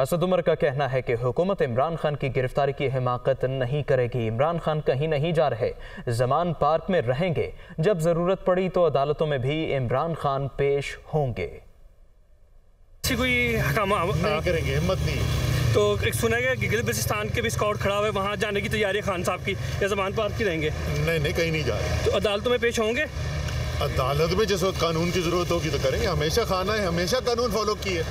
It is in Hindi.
असद उमर का कहना है कि हुकूमत इमरान खान की गिरफ्तारी की हिमाकत नहीं करेगी। इमरान खान कहीं नहीं जा रहे जमान पार्क में रहेंगे। जब ज़रूरत पड़ी तो अदालतों में भी इमरान खान पेश होंगे। कोई नहीं करेंगे हिम्मत नहीं। तो एक सुना गया कि गिलबिस्तान के भी स्कॉट खड़ा हुआ है वहाँ जाने की तैयारी है खान साहब की या जमान पार्क की रहेंगे? नहीं नहीं कहीं नहीं जा रहे। तो अदालतों में पेश होंगे? अदालत में जिस वक्त कानून की ज़रूरत होगी तो करेंगे। हमेशा खाना है हमेशा कानून फॉलो किए।